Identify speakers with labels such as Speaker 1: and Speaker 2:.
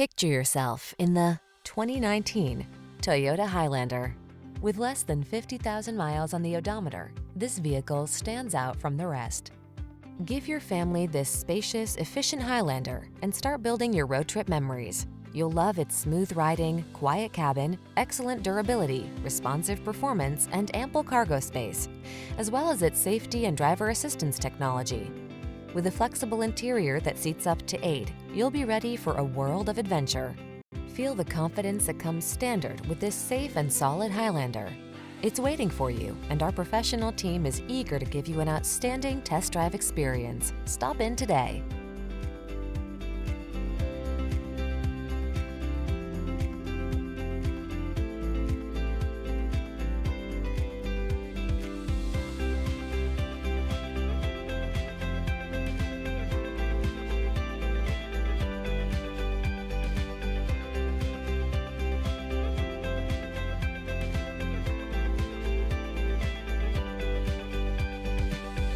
Speaker 1: Picture yourself in the 2019 Toyota Highlander. With less than 50,000 miles on the odometer, this vehicle stands out from the rest. Give your family this spacious, efficient Highlander and start building your road trip memories. You'll love its smooth riding, quiet cabin, excellent durability, responsive performance, and ample cargo space, as well as its safety and driver assistance technology. With a flexible interior that seats up to eight, you'll be ready for a world of adventure. Feel the confidence that comes standard with this safe and solid Highlander. It's waiting for you, and our professional team is eager to give you an outstanding test drive experience. Stop in today.